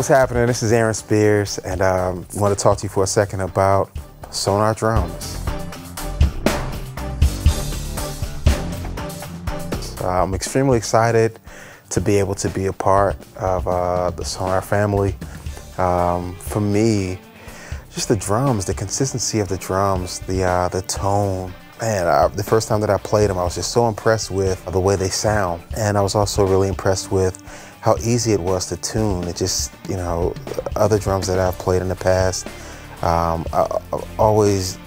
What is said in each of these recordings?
What's happening? This is Aaron Spears, and um, I want to talk to you for a second about Sonor Drums. So I'm extremely excited to be able to be a part of uh, the Sonor family. Um, for me, just the drums, the consistency of the drums, the uh, the tone. Man, I, the first time that I played them, I was just so impressed with the way they sound, and I was also really impressed with how easy it was to tune. It just, you know, other drums that I've played in the past, um, I, have always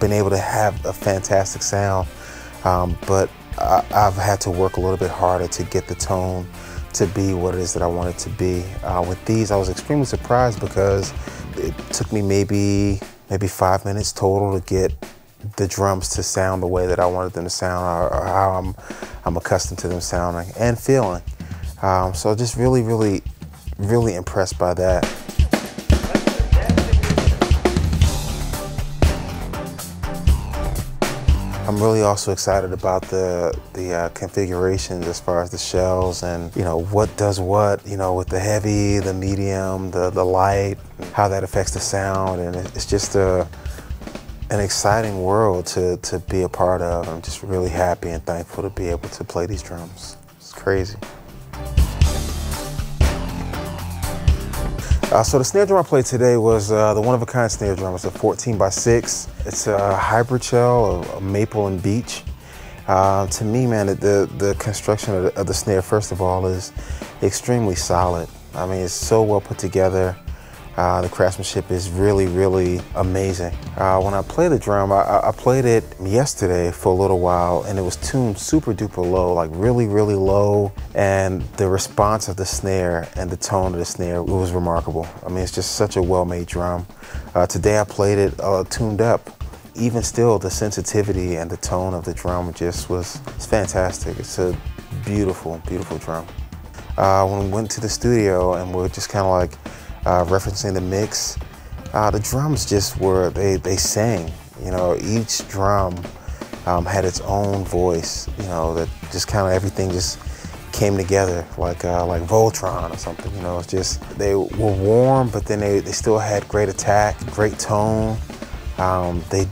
been able to have a fantastic sound, um, but I, have had to work a little bit harder to get the tone to be what it is that I want it to be. Uh, with these, I was extremely surprised because it took me maybe maybe five minutes total to get the drums to sound the way that I wanted them to sound or, or how I'm, I'm accustomed to them sounding and feeling. Um, so just really, really, really impressed by that. I'm really also excited about the the uh, configurations as far as the shells and you know what does what you know with the heavy, the medium, the the light, how that affects the sound, and it's just a an exciting world to to be a part of. I'm just really happy and thankful to be able to play these drums. It's crazy. Uh, so the snare drum I played today was uh, the one-of-a-kind snare drum. It's a 14 by 6. It's a hybrid shell of, maple and beech. Uh, to me, man, the, the construction of the, of the snare, first of all, is extremely solid. I mean, it's so well put together. Uh, the craftsmanship is really, really amazing. Uh, when I play the drum, I, I, played it yesterday for a little while and it was tuned super duper low, like really, really low. And the response of the snare and the tone of the snare was remarkable. I mean, it's just such a well-made drum. Uh, today I played it uh, tuned up. Even still, the sensitivity and the tone of the drum just was it's fantastic. It's a beautiful, beautiful drum. Uh, when we went to the studio and we are just kind of like, uh, referencing the mix. Uh, the drums just were, they, they sang, you know, each drum um, had its own voice, you know, that just kind of everything just came together like uh, like Voltron or something, you know, it's just, they were warm, but then they, they still had great attack, great tone. Um, they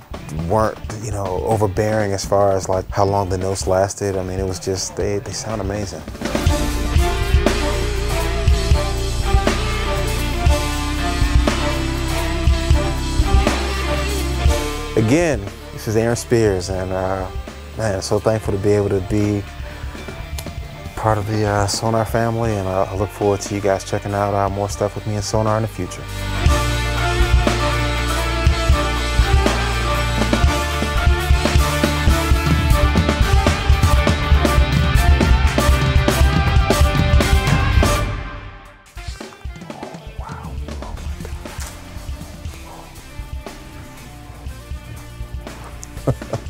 weren't, you know, overbearing as far as like how long the notes lasted. I mean, it was just, they, they sound amazing. Again, this is Aaron Spears, and uh, man, so thankful to be able to be part of the uh, Sonor family, and uh, I look forward to you guys checking out uh, more stuff with me and Sonor in the future. Ha ha ha.